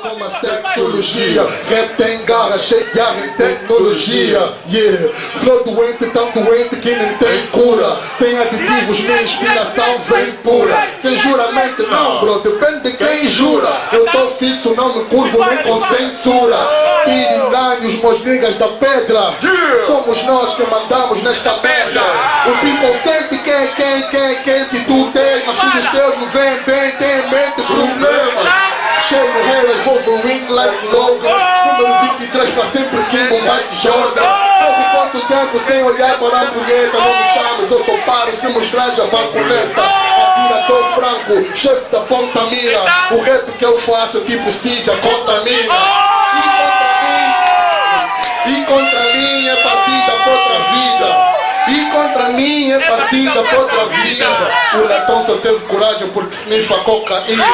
como a sexologia tem de arra em tecnologia Yeah, flow doente, tão doente que nem tem cura. Sem aditivos, minha inspiração vem pura. Quem jura mente não, bro, depende de quem jura. Eu tô fixo, não me curvo nem com censura. Piringanhos, meus niggas da pedra. Somos nós que mandamos nesta merda. O people sente quem, quem, quem, quem que tu tens Mas filhos teus não vêm bem, tem em mente hair, Like Logan Número 23 para sempre King Mike Jordan Houve quanto tempo sem olhar para a punheta Não me chames, eu sou paro se mostrar já vaculeta Atirador franco, chefe da ponta mira O rap que eu faço tipo Sida contamina E contra mim, e contra mim é partida para outra vida. E contra mim é partida para outra vida. O latão só teve coragem porque sniffa cocaína.